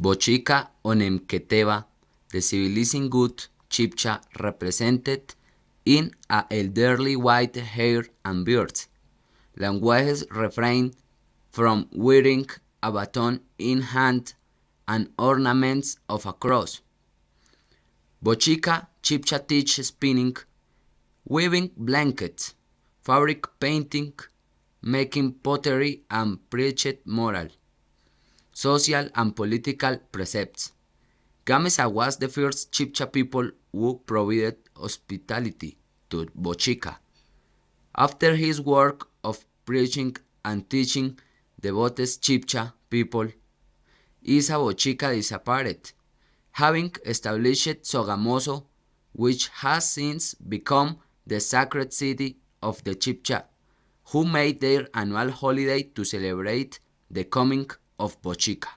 Bochica Onemketeva, the civilizing good Chibcha represented in a elderly white hair and beard. Languages refrain from wearing a baton in hand and ornaments of a cross. Bochica Chibcha teach spinning, weaving blankets, fabric painting, making pottery and preached moral, social and political precepts. Gameza was the first Chibcha people who provided hospitality to Bochica. After his work of preaching and teaching the Botes Chibcha people, Isa Bochica disappeared, having established Sogamoso, which has since become the sacred city of the Chibcha, who made their annual holiday to celebrate the coming of Bochica.